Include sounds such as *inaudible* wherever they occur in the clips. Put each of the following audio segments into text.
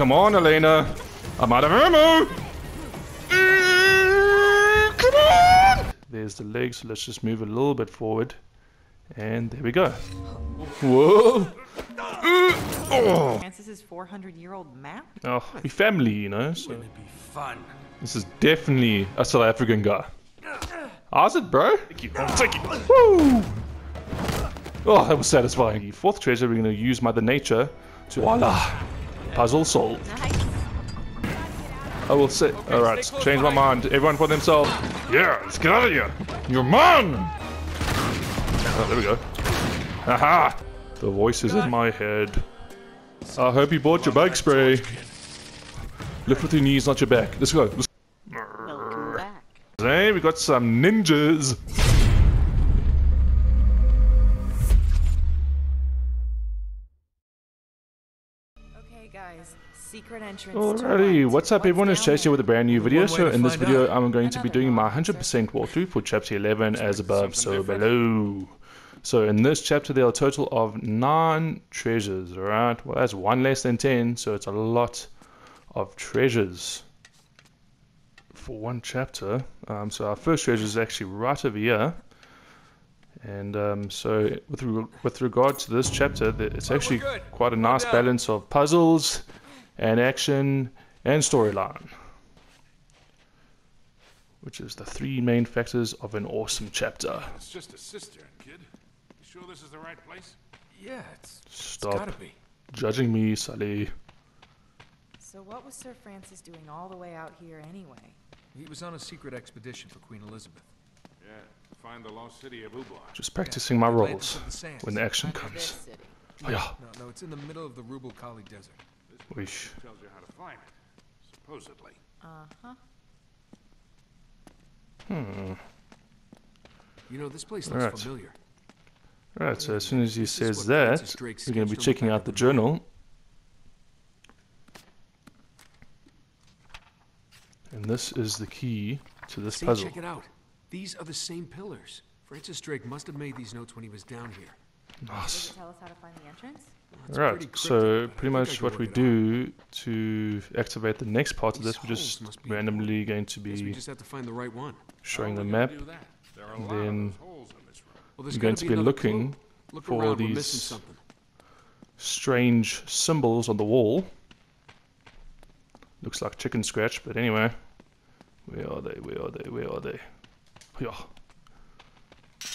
Come on, Elena. I'm out of ammo. Come on. There's the leg, so let's just move a little bit forward. And there we go. Whoa. Oh, Francis's 400 year old map? oh we family, you know. So It'd be fun. this is definitely a South African guy. How's it, bro? Thank you. Oh, thank you. Woo! Oh, that was satisfying. The fourth treasure, we're going to use Mother Nature to voila, puzzle solved. I will say, all right, change my mind. Everyone for themselves. Yeah, let's get out of here. You're mine. Oh, there we go. Haha. The voice is in my head. I hope you bought your bug spray. Lift with your knees, not your back. Let's go. Let's back. Hey, we got some ninjas. Alrighty, what's up everyone? It's Chase here with a brand new video. So in this video, out. I'm going to be doing my 100% walkthrough for chapter 11 as above, so below. So in this chapter, there are a total of nine treasures. Alright, well that's one less than 10, so it's a lot of treasures for one chapter. Um, so our first treasure is actually right over here. And um, so with, re- with regard to this chapter, it's actually quite a nice balance of puzzles and action and storyline. Which is the three main factors of an awesome chapter. It's just a cistern, kid. You sure this is the right place? Yeah, it's, it's Stop gotta be. judging me, Sully. So, what was Sir Francis doing all the way out here anyway? He was on a secret expedition for Queen Elizabeth. Yeah, to find the lost city of Ubar. Just practicing my Atlantis roles the when the action comes. Oh, yeah. No, no, it's in the middle of the Rub' al Khali Desert. Weesh. Tells you how to find it, supposedly. Uh huh. Hmm. You know, this place looks Alright. familiar. Right, so as soon as he This says that, Drake we're going to be sketched on the checking out the the journal. And this is the key to this See, puzzle. check it out. These are the same pillars. Francis Drake must have made these notes when he was down here. Does Nice. it tell us how to find the entrance? It's Right, pretty so cryptic, but I pretty much what we it out. do to activate the next part of this, we're just holes must randomly going to be just have to find the right one. showing How the are we gonna map. do that? There are a lot then of those holes in this room. Well, there's I'm going gotta be looking. Look for around, these- Strange symbols on the wall. Looks like chicken scratch, but anyway. Where are they? Where are they? Where are they? Yeah.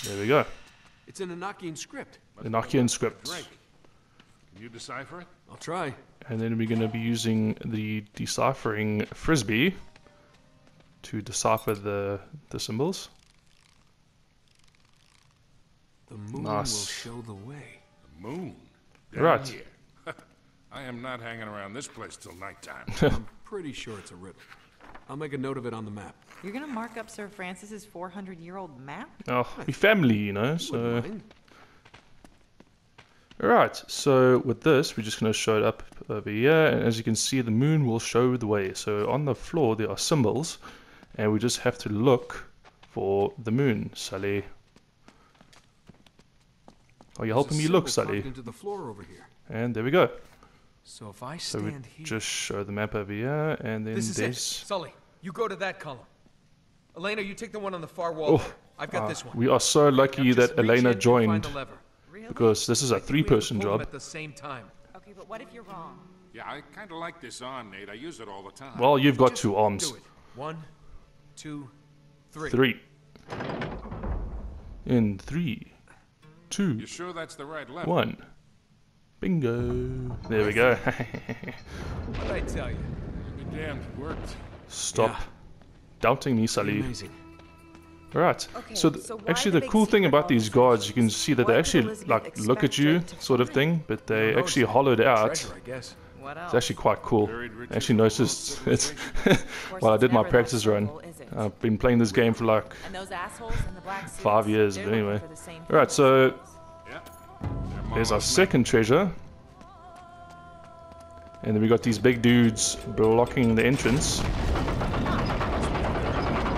There we go. It's an Enochian script. The Enochian script. Drake, can you decipher it? I'll try. And then we're going to be using the deciphering frisbee to decipher the, the symbols. The moon Nice. will show the way. The moon. Down Right. Here. *laughs* I am not hanging around this place till nighttime. *laughs* I'm pretty sure it's a riddle. I'll make a note of it on the map. You're gonna mark up Sir Francis's 400 year old map? Oh, we family, you know, Wouldn't so... Alright, so with this, we're just going to show it up over here, and as you can see, the moon will show the way. So on the floor, there are symbols, and we just have to look for the moon, Sully. Are you There's helping me look, Sully? into the floor over here. And there we go. So if I So we stand here, just show the map over here, and then This is it. there's... Sully, you go to that column. Elena, you take the one on the far wall. Oh. I've got uh, this one. We are so lucky that Elena joined, the lever. Really? Because this is a I think we have to three-person job. at the same time. Okay, but what if you're wrong? yeah, I kind of like this arm, Nate. I use it all the time. Well, you've got Just two arms. One, two, three. Three. In three, two, you sure that's the right level? one. Bingo. There we go. What'd I tell you? Be damned, worked. Stop Yeah. doubting me, Sully. amazing. Right. Okay, so, th- so actually, the the cool thing about these these guards, you can see that they actually like look at you, sort of thing, but they No, actually hollowed out. Treasure, I guess. What else? It's actually quite cool. I actually noticed it *laughs* Of while I did my practice run. simple. I've been playing this game for like And those assholes in the black suits, five years, but anyway. for Alright, so- as us. Yeah. They're more There's our second treasure. And then we got these big dudes blocking the entrance.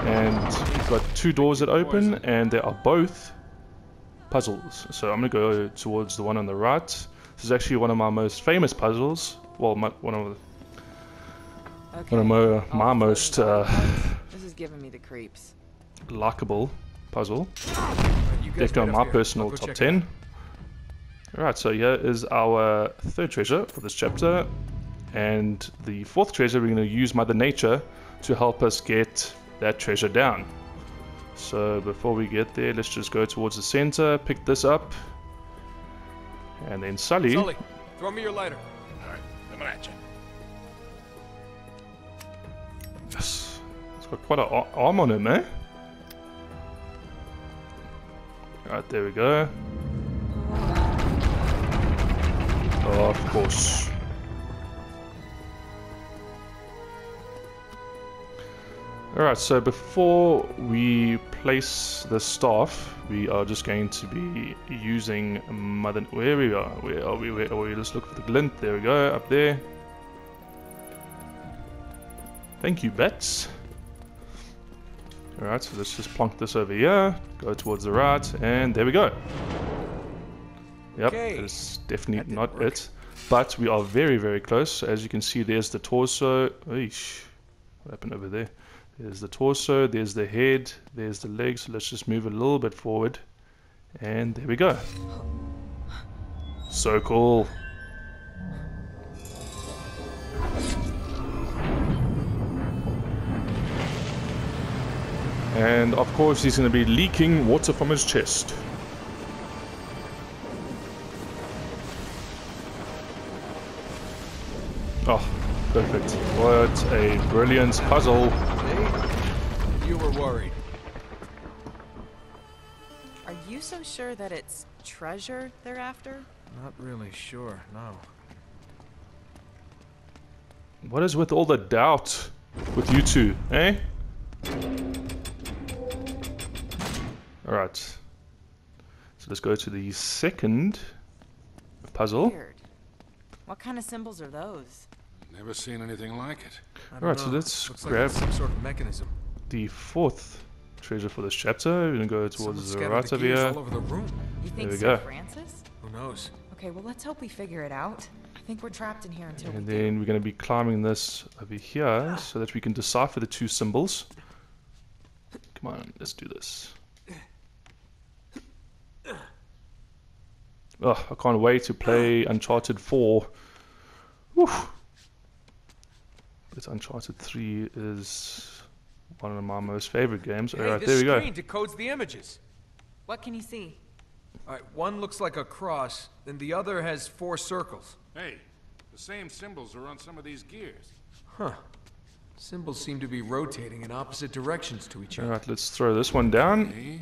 And we've got two doors that open, and they are both puzzles. So I'm gonna go towards the one on the right. This is actually one of my most famous puzzles. Well, my, one of the, Okay. One of my, my most uh. This is giving me the creeps. likable puzzle. You guys Definitely on my here. personal go top check it out. 10. Alright, so here is our third treasure for this chapter. And the fourth treasure, we're going to use Mother Nature to help us get that treasure down. So before we get there, let's just go towards the center, pick this up. And then Sully. Sully, throw me your lighter. All right, coming at you. Yes. It's got quite an arm on him, eh? Alright, there we go. Oh, of course. Alright, so before we place the staff, we are just going to be using Mother... Where we are? Where are we? Where are we? Let's look for the glint. There we go, up there. Thank you, Bets. Alright, so let's just plonk this over here, go towards the right, and there we go. Yep, Okay, that is definitely not work. it. But we are very, very close. As you can see, there's the torso. Eesh, what happened over there? There's the torso, there's the head, there's the legs. So Let's just move a little bit forward. And there we go. So cool. And of course, he's going to be leaking water from his chest. Oh, perfect. What a brilliant puzzle. See? You were worried. Are you so sure that it's treasure they're after? Not really sure, no. What is with all the doubt with you two, eh? Alright. So let's go to the second puzzle. Weird. What kind of symbols are those? Never seen anything like it. Alright, so know. let's Looks like grab it's some sort of mechanism. The fourth treasure for this chapter. We're gonna go towards the right the of here. all over the room. You think we Sir go. Francis? Who knows? Okay, well let's hope we figure it out. I think we're trapped in here until And we do. then we're going to be climbing this over here so that we can decipher the two symbols. Come on, let's do this. Oh, I can't wait to play Uncharted 4. Woof. But Uncharted 3 is one of my most favorite games. Hey, Alright, this there we go. screen decodes the images. What can you see? All right, one looks like a cross, and the other has four circles. Hey, the same symbols are on some of these gears. Huh. Symbols seem to be rotating in opposite directions to each other. Alright, let's throw this one down. Hey,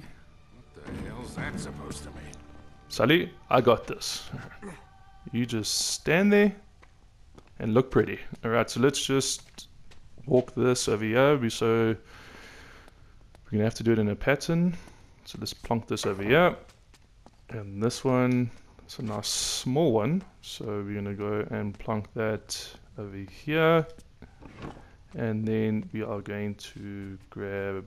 what the hell's that supposed to mean? Sully, I got this. You just stand there and look pretty. Alright, so let's just walk this over here. We so we're gonna have to do it in a pattern. So let's plonk this over here. And this one It's a nice small one. So we're gonna go and plonk that over here. And then we are going to grab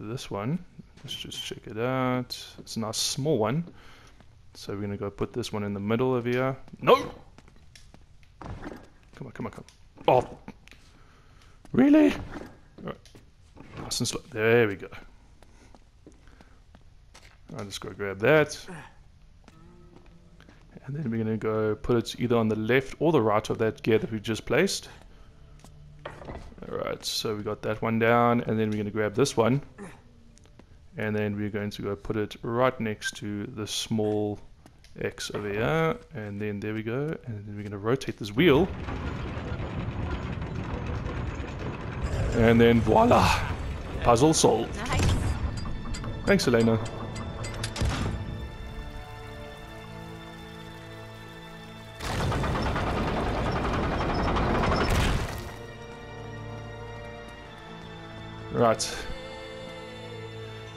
this one. Let's just check it out. It's a nice small one. So we're gonna go put this one in the middle of here. No! Come on, come on, come on. Oh! Really? Alright. Nice and slow. There we go. I'm just going to grab that. And then we're gonna go put it either on the left or the right of that gear that we just placed. Alright, so we got that one down, and then we're gonna grab this one and then we're going to go put it right next to the small X over here and then there we go and then we're going to rotate this wheel and then voila puzzle solved Nice. thanks Elena right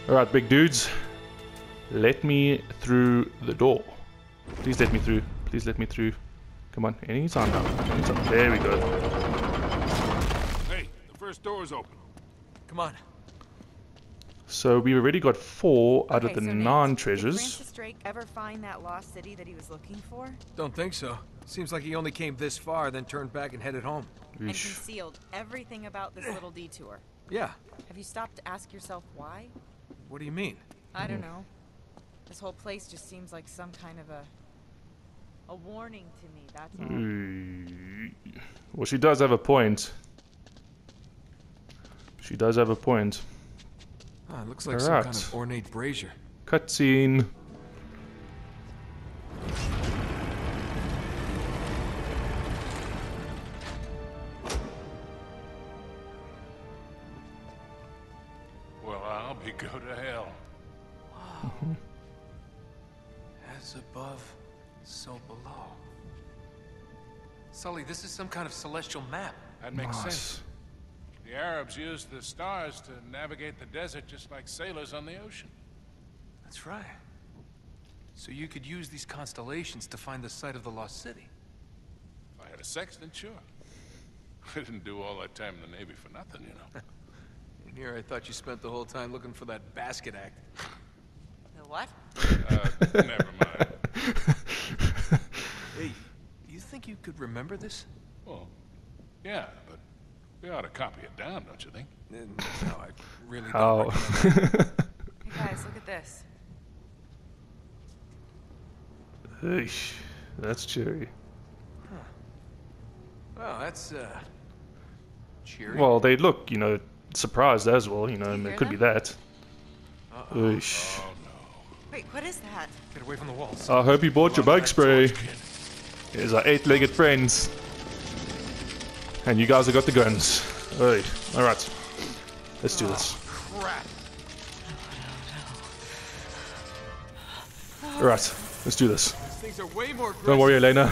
Alright, big dudes. Let me through the door. Please let me through. Please let me through. Come on, anytime now. Anytime. There we go. Hey, the first door's open. Come on. So we've already got four out Okay, of the so Nate, nine Did treasures. Francis Drake ever find that lost city that he was looking for? Don't think so. Seems like he only came this far, then turned back and headed home. And concealed everything about this little detour. Yeah. Have you stopped to ask yourself why? What do you mean? I Hmm. don't know. This whole place just seems like some kind of a a warning to me. That's all. Mm. Well, she does have a point. She does have a point. Ah, it looks like some kind of ornate brazier. Cutscene. Well, I'll be go to hell. As above, so below. Sully, this is some kind of celestial map. That makes sense. Nice. The Arabs used the stars to navigate the desert just like sailors on the ocean. That's right. So you could use these constellations to find the site of the lost city. If I had a sextant, sure. *laughs* I didn't do all that time in the Navy for nothing, you know. *laughs* And here I thought you spent the whole time looking for that basket act. *laughs* The what? Uh, never mind. Hey, you think you could remember this? Well, yeah, but we ought to copy it down, don't you think? Uh, No, I really don't Oh. recommend *laughs* Hey guys, look at this. Eesh, That's cheery. Well, that's, uh... Cheery. Well, they look, you know, surprised as well. You know, you and it could be them? -oh. Eesh. Wait, what is that? Get away from the walls. I hope you bought your bike spray. Here's our eight-legged friends. And you guys have got the guns. Alright. Let's do this. Alright, let's do this. Don't worry, Elena.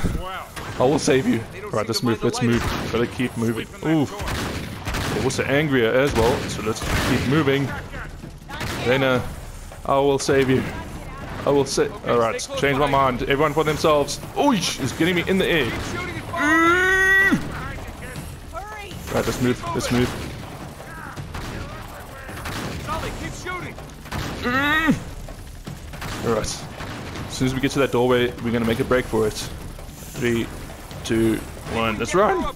I will save you. Alright, let's move, let's move. Gotta keep moving. Ooh, they're also angrier as well, so let's keep moving. Elena, I will save you. I will say. Alright, change my mind. Everyone for themselves. Oish! It's getting me in the air. Shooting and firing! Hurry! Right, let's move, let's move. Sully, keep shooting! Mm. Alright. As soon as we get to that doorway, we're gonna make a break for it. Three, two, one, let's run! her!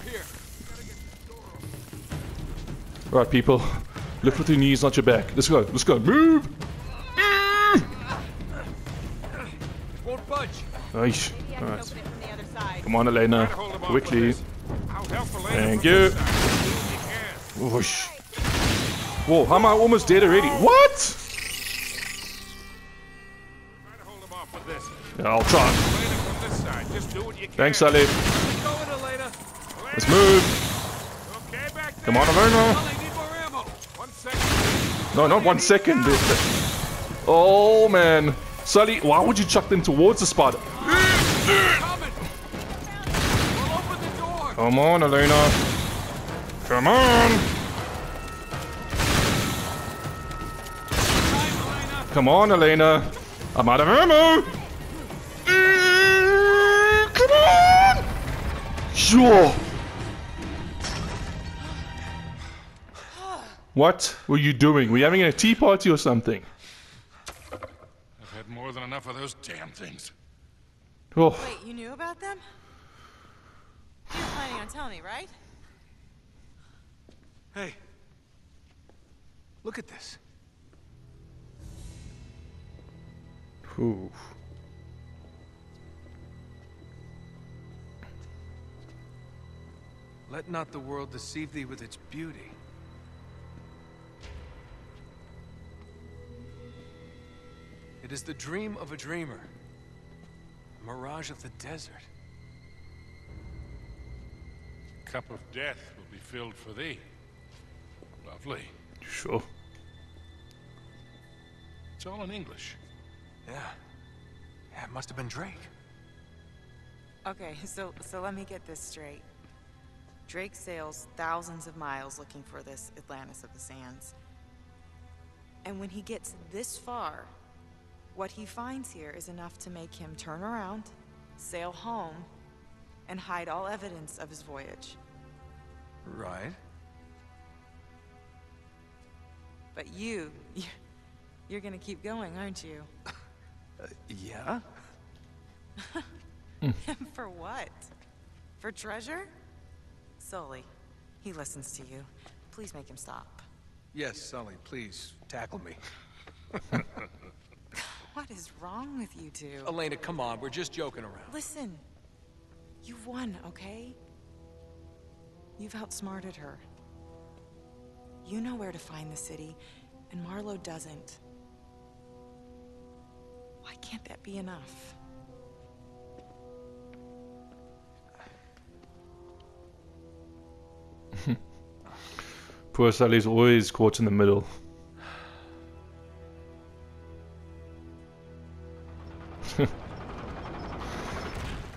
Alright, people. Lift with your knees, not your back. Let's go, let's go. Move! Won't budge. Nice. Maybe Alright. open it from the other side. Come on, Elena. Hold him off Quickly. Thank you. Whoosh. Whoa, am I almost dead already? What? Yeah, I'll try. Thanks, Elena. Let's move. Come on, second. No, not one second. Oh, man. Sully, why would you chuck them towards the spider? Come on, Elena. Come on. Come on, Elena. I'm out of ammo. Mm, Come on. Sure. What were you doing? Were you having a tea party or something? I've had more than enough of those damn things. Oh, Wait, you knew about them? You were planning on telling me, right? Hey. Look at this. Ooh. Let not the world deceive thee with its beauty. It is the dream of a dreamer. A mirage of the desert. Cup of death will be filled for thee. Lovely. Sure. It's all in English. Yeah. Yeah, it must have been Drake. Okay, so so let me get this straight. Drake sails thousands of miles looking for this Atlantis of the Sands. And when he gets this far, what he finds here is enough to make him turn around, sail home, and hide all evidence of his voyage. Right. But you, You're gonna keep going, aren't you? *laughs* Uh, yeah? *laughs* Hmm. For what? For treasure? Sully, he listens to you. Please make him stop. Yes, Sully, please, tackle me. *laughs* What is wrong with you two? Elena, come on, we're just joking around. Listen, you've won, okay? You've outsmarted her. You know where to find the city, and Marlowe doesn't. Why can't that be enough? *laughs* Poor Sully's always caught in the middle.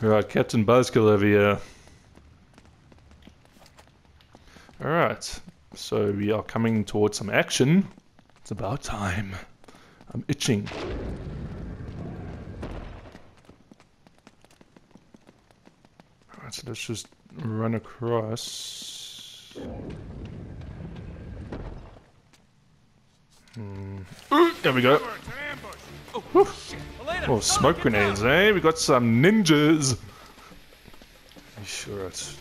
Right, Captain Buzzkill over here. Alright, so we are coming towards some action. It's about time. I'm itching. Alright, so let's just run across. Hmm. Ooh, there we go. Oh, smoke grenades, eh? We got some ninjas. You Sure. It's...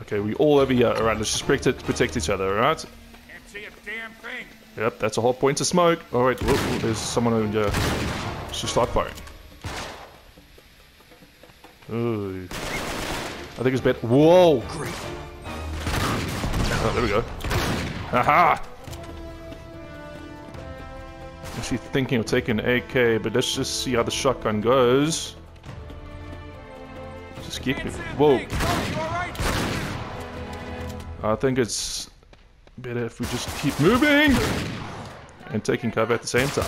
Okay, we all over here. Alright, let's just protect, protect each other, alright? Can't see a damn thing. Yep, that's a whole point of smoke. Alright, whoa, whoa, there's someone over here. Let's just start firing. Ooh. I think it's better. Whoa! Great. Oh, there we go. Haha! Actually thinking of taking AK, but let's just see how the shotgun goes. Just keep it. Whoa! I think it's better if we just keep moving and taking cover at the same time.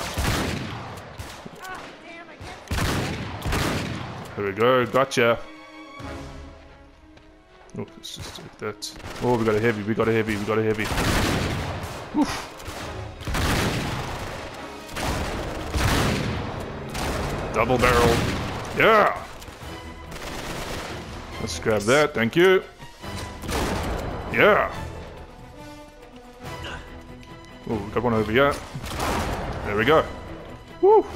There we go, gotcha. Oh, let's just take that. Oh, we got a heavy, we got a heavy, we got a heavy. Oof. Double barrel. Yeah! Let's grab that, thank you. Yeah! Oh, got one over here. There we go. Woo!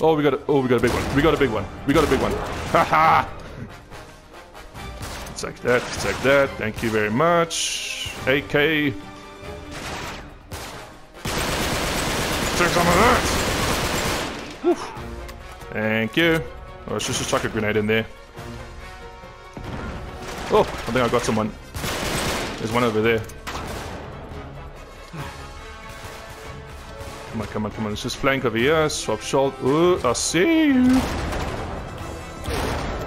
Oh, we got a, oh, we got a big one. We got a big one. We got a big one. *laughs* Haha! Let's take that. Take that. Thank you very much. AK. Take some of that. Thank you. Oh, let's just chuck a grenade in there. Oh, I think I got someone. There's one over there. Come on, come on, come on. Let's just flank over here. Swap shoulder. Ooh, I see you.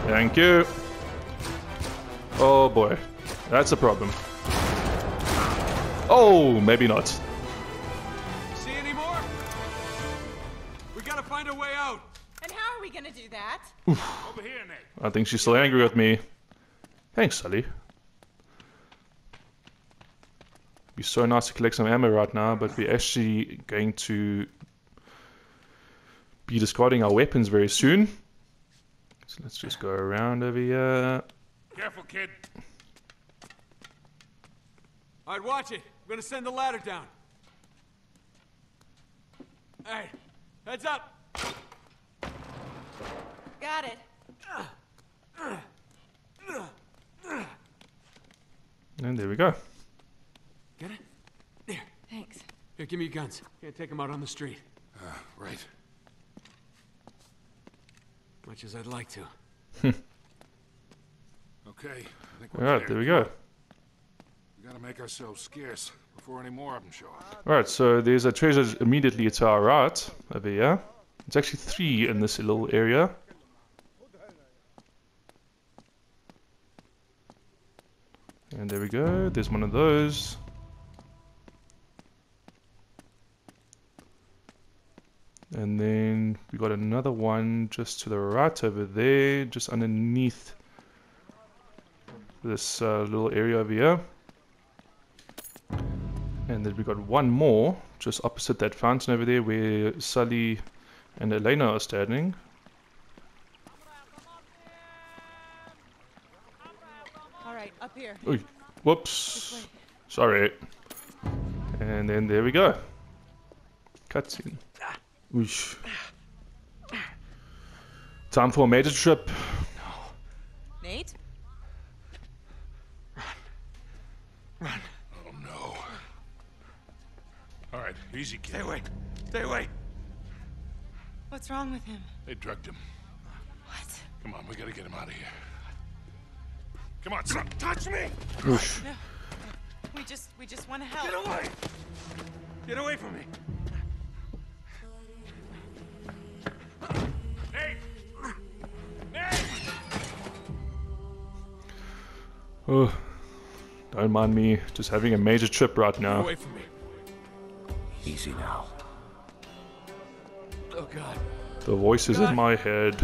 Thank you. Oh boy. That's a problem. Oh, maybe not. Gonna do that? Over here, Nate. I think she's still angry with me. Thanks, Sully. Be so nice to collect some ammo right now, but we're actually going to be discarding our weapons very soon. So let's just go around over here. Careful, kid. All right, watch it. I'm gonna send the ladder down. Hey, heads up. Got it. And there we go. Get it? There. Thanks. Here, give me your guns. Can't take them out on the street. Uh, right. Much as I'd like to. *laughs* Okay. I think we're Alright, there clear. we go. We gotta make ourselves scarce before any more of them show up. Alright, so there's a treasure immediately to our right over here. It's actually three in this little area. And there we go, there's one of those. And then we got another one just to the right over there, just underneath this uh, little area over here. And then we got one more just opposite that fountain over there where Sully and Elena are standing. All right, up here. Oy, whoops. Sorry. And then there we go. Cutscene. Oosh. Time for a major trip. No. Nate? Run. Run. Oh no. All right, easy, kid. Stay away. Stay away. What's wrong with him? They drugged him. What? Come on, we gotta get him out of here. Come on, son. Touch me! Oosh. No. We just we just want to help. Get away. Get away from me. Nate! Nate! Oh, don't mind me just having a major trip right Get now. away from me. Easy now. Oh God. The voices in God. my head.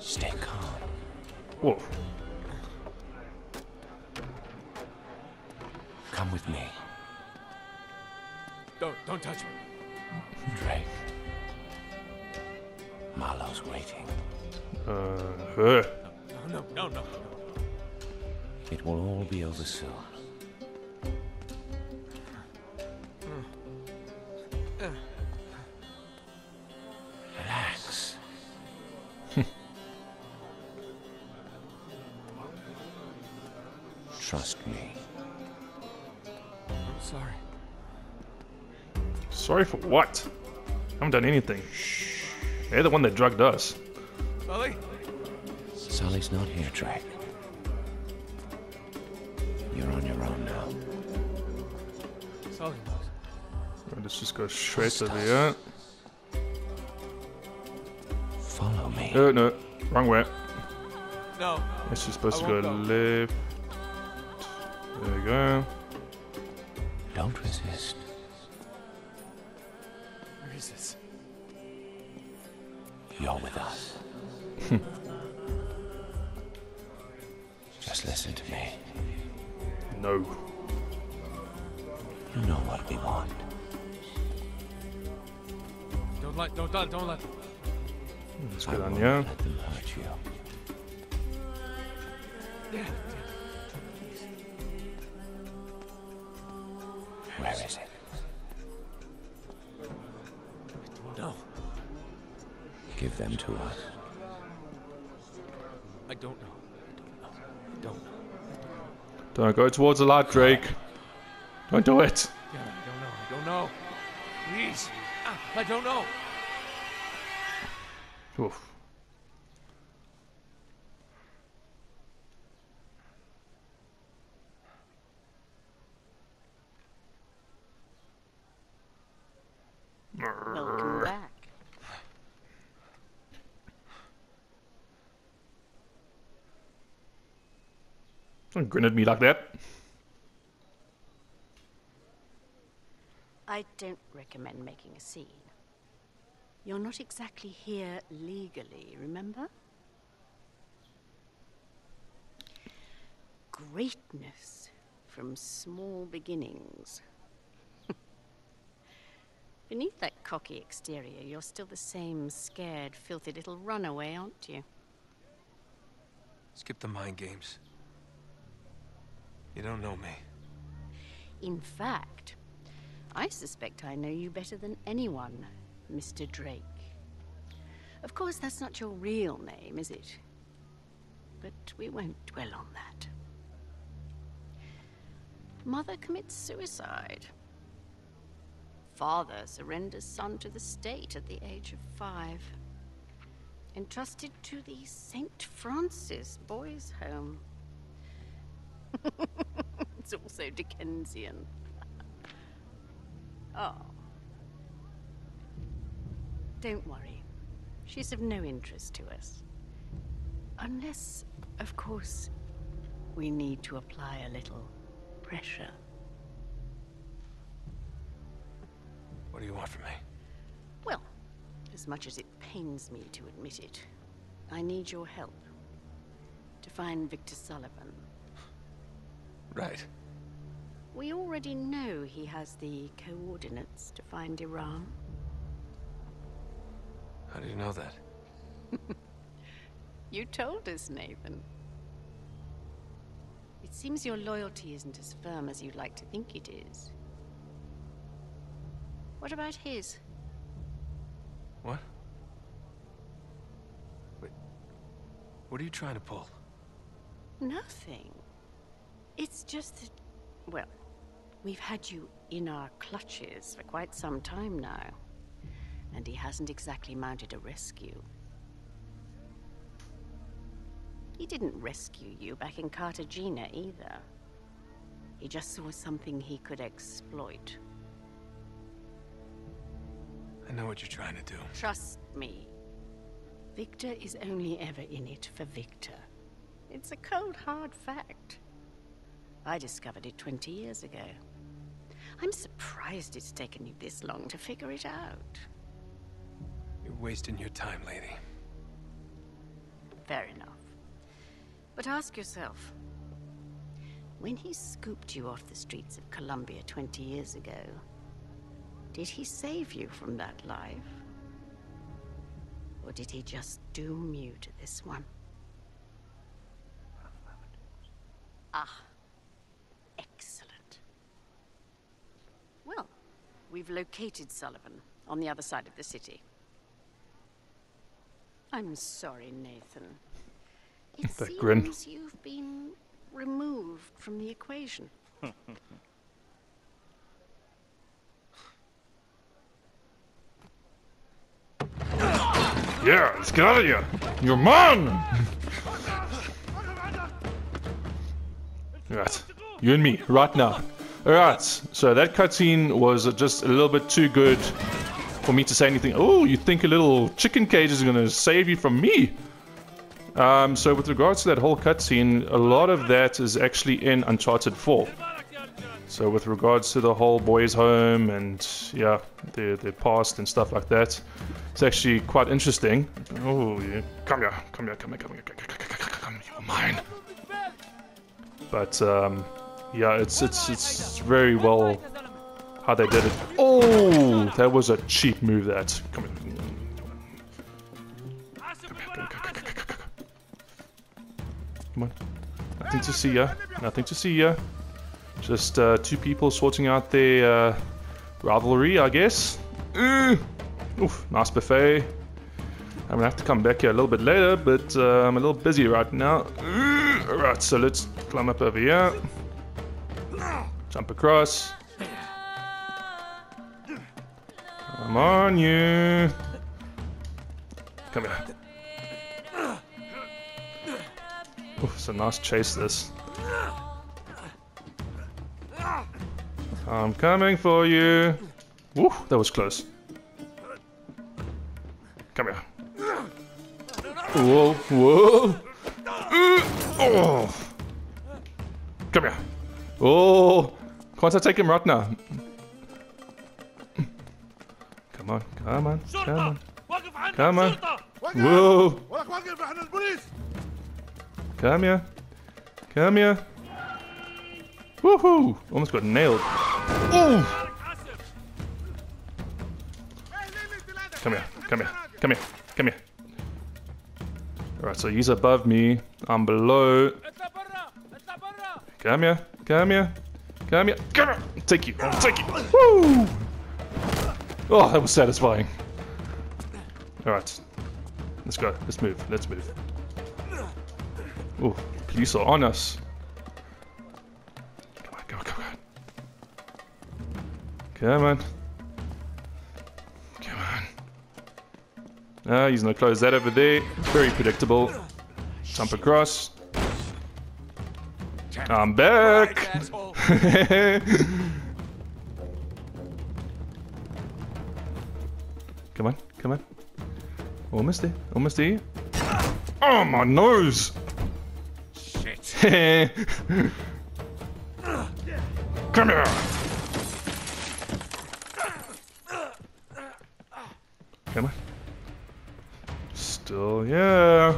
Stay calm. Whoa. Come with me, Don't don't touch me. Drake. Marlowe's waiting. Uh, uh, No no no no. It will all be over soon. Sorry I haven't done anything. Shh. They're the one that drugged us. Sully? Sully's not here, Drake. You're on your own now. Sully knows. Let's just go straight over here. Follow me. Oh, no. Wrong way. No. It's just supposed I to go go. left. There we go. Don't resist. You're with us. Hmm. Just listen to me. No. You know what we want. Don't let don't let don't let Let's hmm, I get on won't let them hurt you. Don't go towards the light, Drake. Don't do it. Yeah, I don't know. I don't know. Please. Ah, I don't know. Oof. Welcome back. Don't grin at me like that. I don't recommend making a scene. You're not exactly here legally, remember? Greatness from small beginnings. *laughs* Beneath that cocky exterior, you're still the same scared, filthy little runaway, aren't you? Skip the mind games. You don't know me. In fact, I suspect I know you better than anyone, Mr. Drake. Of course, that's not your real name, is it? But we won't dwell on that. Mother commits suicide. Father surrenders son to the state at the age of five. Entrusted to the St. Francis Boys' Home. *laughs* it's also Dickensian. oh. Don't worry. She's of no interest to us. Unless, of course, we need to apply a little pressure. What do you want from me? Well, as much as it pains me to admit it, I need your help to find Victor Sullivan. Right. We already know he has the coordinates to find Iram. How do you know that? *laughs* You told us, Nathan. It seems your loyalty isn't as firm as you'd like to think it is. What about his? What? Wait. What are you trying to pull? Nothing. It's just that, well, we've had you in our clutches for quite some time now. And he hasn't exactly mounted a rescue. He didn't rescue you back in Cartagena either. He just saw something he could exploit. I know what you're trying to do. Trust me. Victor is only ever in it for Victor. It's a cold, hard fact. I discovered it 20 years ago. I'm surprised it's taken you this long to figure it out. You're wasting your time, lady. Fair enough. But ask yourself, when he scooped you off the streets of Colombia 20 years ago, did he save you from that life? Or did he just doom you to this one? Ah, excellent. Well, we've located Sullivan on the other side of the city. I'm sorry, Nathan. It That seems grin. you've been removed from the equation. *laughs* Yeah, let's get out of here. You're mine. *laughs* right, you and me, right now. Alright, so that cutscene was just a little bit too good for me to say anything. Oh, you think a little chicken cage is gonna save you from me? Um, so with regards to that whole cutscene, a lot of that is actually in Uncharted 4. So with regards to the whole boys' home and yeah, their their past and stuff like that, it's actually quite interesting. Oh yeah, come here, come here, come here, come here, come here, come here, come here, you're mine. But um, yeah, it's it's it's very well how they did it. Oh, that was a cheap move. That come here. Come on. Nothing to see ya. Nothing to see ya. Just uh, two people sorting out their uh, rivalry, I guess. Uh, oof, nice buffet. I'm gonna have to come back here a little bit later, but uh, I'm a little busy right now. Uh, Alright, so let's climb up over here. Jump across. Come on, you. Come here. Oof, it's a nice chase, this. I'm coming for you. Woo, that was close. Come here. Whoa, whoa. Oh. Come here. Oh, can't I take him right now? Come on, come on, come on. Come on. Whoa. Come here. Come here. Woohoo! Almost got nailed. Ooh! Come here, come here, come here, come here. Alright, so he's above me. I'm below. Come here, come here, come here, come here. Take you, I'll take you. Woo! Oh, that was satisfying. Alright. Let's go. Let's move. Let's move. Oh, police are on us. Come on, come on, come on. Come on. Come on. Ah, he's gonna close that over there. Very predictable. Jump across. I'm back. *laughs* come on, come on. Almost there, almost there. Oh, my nose! Shit. *laughs* come here. Come on. Still, yeah.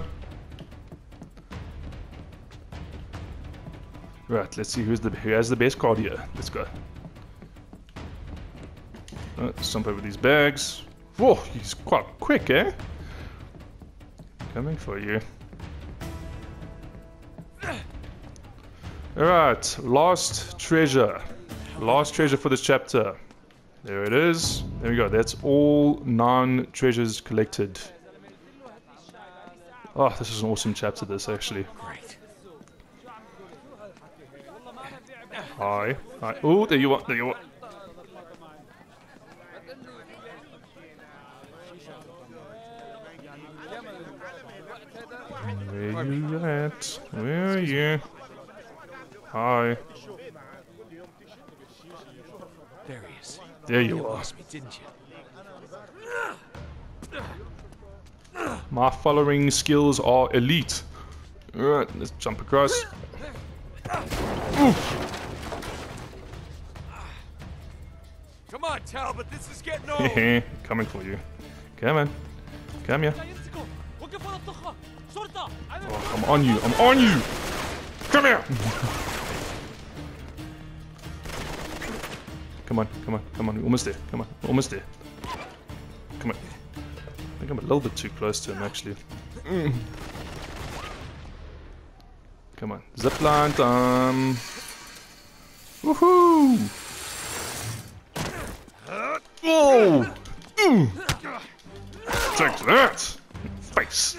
Right, let's see who's the who has the best card here. Let's go. Uh, jump over these bags. Whoa, he's quite quick, eh? Coming for you. Alright, last treasure. Last treasure for this chapter. There it is. There we go. That's all nine treasures collected. Oh, this is an awesome chapter, this actually. Great. Hi. Hi. Oh, there you are. There you are. Where you at? Where are you? Hi. There he is. There You you are. lost me, didn't you? My following skills are elite. Alright, let's jump across. Come on, Talbot, this is getting *laughs* old. Coming for you. Come on. Come here. Oh, I'm on you. I'm on you. Come here. *laughs* Come on, come on, come on. We're almost there. Come on, we're almost there. Come on. I think I'm a little bit too close to him, actually. Mm. Come on. Zipline time. Woohoo! Oh! Mm. Take that! Face!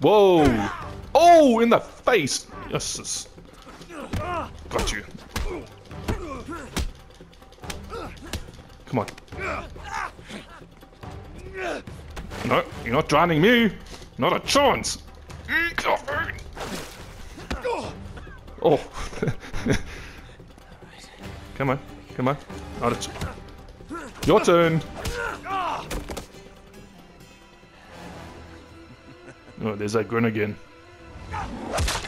Whoa! Oh, in the face! Yes, yes. Got you. Come on. No, you're not drowning me! Not a chance! Oh. *laughs* come on, come on. Not a ch- your turn. Oh, there's that grin again.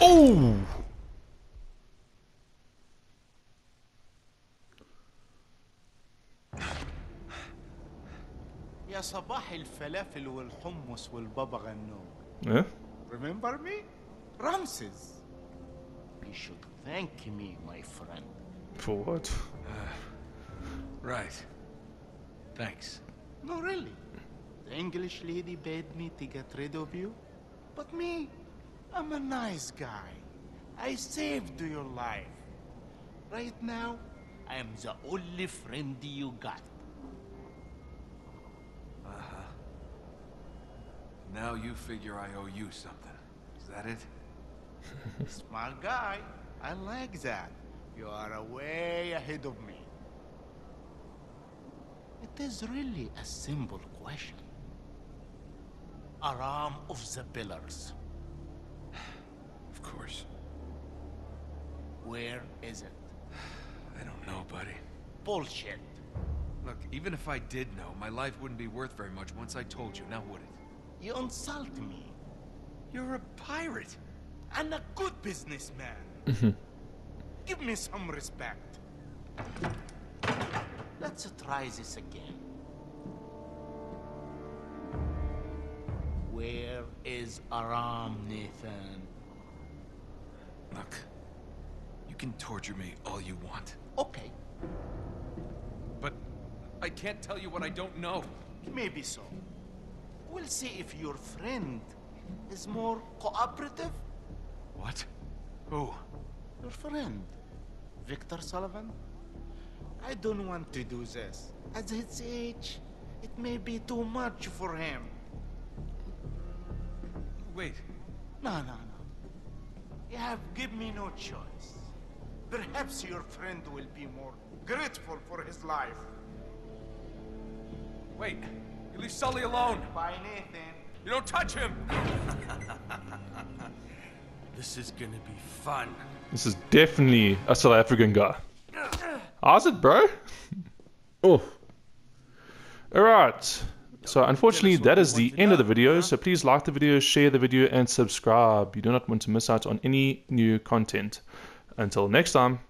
Oh! يا صباح الفلافل والحمص والبابا Yeah. Remember me? Rameses. You should thank me, my friend. For what? Uh, right. Thanks. No, really. The English lady bade me to get rid of you. But me, I'm a nice guy. I saved your life. Right now, I am the only friend you got. Uh-huh. Now you figure I owe you something. Is that it? *laughs* Smart guy. I like that. You are way ahead of me. It is really a simple question. Iram of the Pillars. *sighs* Of course. Where is it? *sighs* I don't know, buddy. Bullshit. Look, even if I did know, my life wouldn't be worth very much once I told you, now would it? You insult me. You're a pirate. And a good businessman. Mm-hmm. Give me some respect. Let's try this again. Where is Iram, Nathan? Look, you can torture me all you want, Okay, but I can't tell you what I don't know. maybe so. We'll see if your friend is more cooperative. What? Who? Your friend, Victor Sullivan. I don't want to do this. At his age, it may be too much for him. Wait, No, no, no. You have given me no choice. Perhaps your friend will be more grateful for his life. wait. You leave Sully alone. Bye, Nathan. You don't touch him. *laughs* This is gonna be fun. This is definitely a South African guy. How's it, bro? Oh. Alright. So unfortunately that is the end of the video. So please like the video, share the video and subscribe. You do not want to miss out on any new content. Until next time.